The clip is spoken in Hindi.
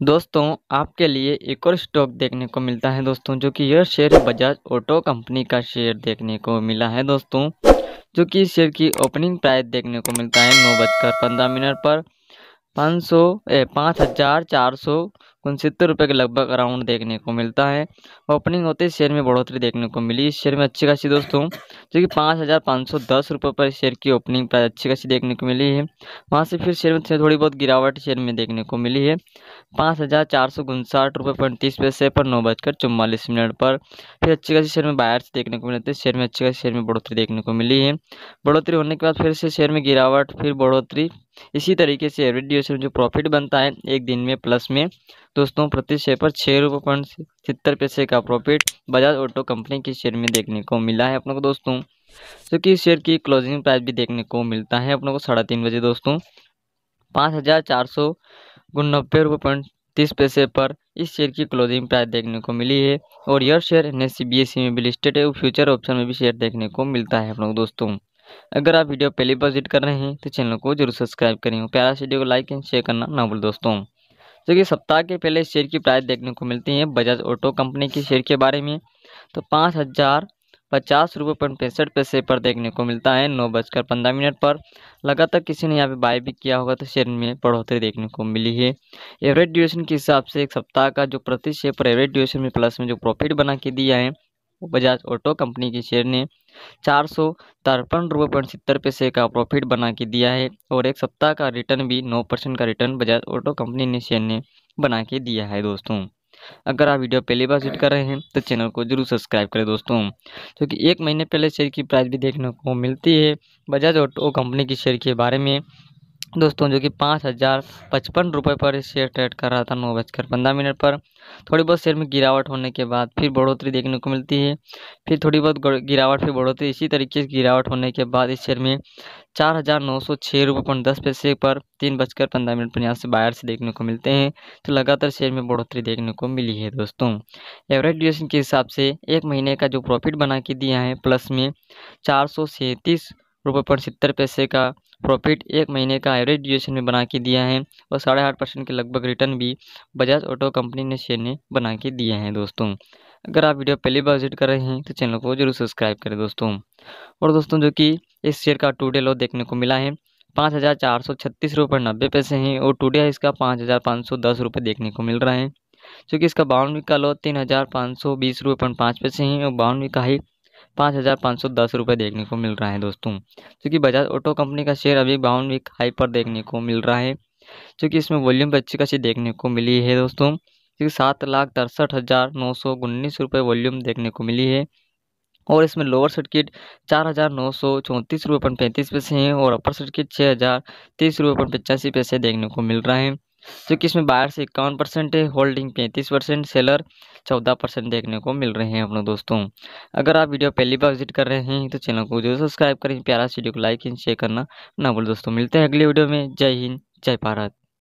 दोस्तों, आपके लिए एक और स्टॉक देखने को मिलता है दोस्तों, जो कि यह शेयर बजाज ऑटो कंपनी का शेयर देखने को मिला है दोस्तों, जो कि इस शेयर की ओपनिंग प्राइस देखने को मिलता है नौ बजकर पंद्रह मिनट पर। पाँच सौ पाँच हज़ार चार सौ उनसत्तर रुपये के लगभग अराउंड देखने को मिलता है। ओपनिंग होते ही शेयर में बढ़ोतरी देखने को मिली। इस शेयर में अच्छी खासी दोस्तों, जो कि पाँच हज़ार पाँच सौ दस रुपये पर शेयर की ओपनिंग प्राइस अच्छी खासी देखने को मिली है। वहाँ से फिर शेयर में थोड़ी बहुत गिरावट शेयर में देखने को मिली है। पाँच हज़ार चार सौ उनसाठ रुपये पैंतीस पैसे पर नौ बजकर चौवालीस मिनट पर फिर अच्छी खासी शेयर में बायर्स देखने को मिलते शेयर में अच्छी खासी शेयर में बढ़ोतरी देखने को मिली है। बढ़ोतरी होने के बाद फिर से शेयर में गिरावट, फिर बढ़ोतरी। इसी तरीके से एवरेज ड्यूरेशन जो प्रॉफिट बनता है एक दिन में, प्लस में। दोस्तों, प्रति शेयर पर छः रुपये पॉइंट सत्तर पैसे का प्रॉफिट बजाज ऑटो कंपनी के शेयर में देखने को मिला है अपनों को दोस्तों। जो कि शेयर की क्लोजिंग प्राइस भी देखने को मिलता है अपनों को साढ़े तीन बजे दोस्तों। पाँच हज़ार चार सौ नब्बे रुपये पॉइंट तीस पैसे पर इस शेयर की क्लोजिंग प्राइस देखने को मिली है और यह शेयर एन एस में भी लिस्टेड है फ्यूचर ऑप्शन में भी शेयर देखने को मिलता है आप लोग दोस्तों। अगर आप वीडियो पहली बार विज़िट कर रहे हैं तो चैनल को ज़रूर सब्सक्राइब करें प्यारा वीडियो को लाइक एंड शेयर करना ना भूल दोस्तों। तो कि सप्ताह के पहले शेयर की प्राइस देखने को मिलती है बजाज ऑटो कंपनी के शेयर के बारे में। तो पाँच हज़ार पचास रुपये पॉइंट पैंसठ पैसे पर देखने को मिलता है, नौ बजकर पंद्रह मिनट पर। लगातार किसी ने यहाँ पे बाय भी किया होगा तो शेयर में बढ़ोतरी देखने को मिली है। एवरेज ड्यूरेशन के हिसाब से एक सप्ताह का जो प्रति शेयर पर एवरेज ड्यूरेशन में प्लस में जो प्रॉफिट बना के दिया है बजाज ऑटो कंपनी की शेयर ने चार सौ तिरपन रुपये पॉइंट सत्तर पैसे का प्रॉफिट बना के दिया है और एक सप्ताह का रिटर्न भी नौ परसेंट का रिटर्न बजाज ऑटो कंपनी ने शेयर ने बना के दिया है दोस्तों। अगर आप वीडियो पहली बार विज़िट कर रहे हैं तो चैनल को ज़रूर सब्सक्राइब करें दोस्तों, क्योंकि एक महीने पहले शेयर की प्राइस भी देखने को मिलती है। बजाज ऑटो कंपनी के शेयर के बारे में दोस्तों, जो कि पाँच हज़ार पचपन रुपये पर शेयर ट्रेड कर रहा था नौ बजकर पंद्रह मिनट पर। थोड़ी बहुत शेयर में गिरावट होने के बाद फिर बढ़ोतरी देखने को मिलती है। फिर थोड़ी बहुत गिरावट, फिर बढ़ोतरी। इसी तरीके से गिरावट होने के बाद इस शेयर में चार हज़ार नौ सौ छः रुपये पॉइंट दस पैसे पर तीन बजकर पंद्रह मिनट पर यहाँ से बाहर से देखने को मिलते हैं। तो लगातार शेयर में बढ़ोतरी देखने को मिली है दोस्तों। एवरेज ड्यूरेशन के हिसाब से एक महीने का जो प्रॉफिट बना के दिया है प्लस में चार सौ सैंतीस रुपये पॉइंट सत्तर पैसे का प्रॉफिट एक महीने का एवरेज ड्यूरेशन में बना के दिया है और साढ़े आठ परसेंट के लगभग रिटर्न भी बजाज ऑटो कंपनी ने शेयर ने बना के दिए हैं दोस्तों। अगर आप वीडियो पहली बार विज़िट कर रहे हैं तो चैनल को ज़रूर सब्सक्राइब करें दोस्तों। और दोस्तों, जो कि इस शेयर का टू डे लो देखने को मिला है, पाँच हज़ार चार सौ छत्तीस रुपये नब्बे पैसे हैं और टू डे इसका पाँच हज़ार पाँच सौ दस रुपये देखने को मिल रहा है। क्योंकि इसका वीक का लो तीन हज़ार पाँच सौ बीस रुपये पॉइंट पाँच पैसे हैं और वीक का हाई पाँच हज़ार पाँच सौ दस रुपये देखने को मिल रहा है दोस्तों। क्योंकि बजाज ऑटो कंपनी का शेयर अभी बावन वीक हाई पर देखने को मिल रहा है। क्योंकि इसमें वॉल्यूम भी अच्छी खासी देखने को मिली है दोस्तों। क्योंकि सात लाख तिरसठ हज़ार नौ सौ उन्नीस रुपये वॉल्यूम देखने को मिली है। और इसमें लोअर सर्किट चार हज़ार नौ सौ चौंतीस रुपये पॉइंट पैंतीस पैसे हैं और अपर सर्किट छः हज़ार तीस रुपये पॉइंट पचासी पैसे देखने को मिल रहा है। जो इसमें बाहर से इक्यावन परसेंट है, होल्डिंग पैंतीस परसेंट, सेलर चौदह परसेंट देखने को मिल रहे हैं अपने दोस्तों। अगर आप वीडियो पहली बार विज़िट कर रहे हैं तो चैनल को ज़रूर सब्सक्राइब करें। प्यारा वीडियो को लाइक एंड शेयर करना ना बोल दोस्तों, मिलते हैं अगले वीडियो में। जय हिंद, जय भारत।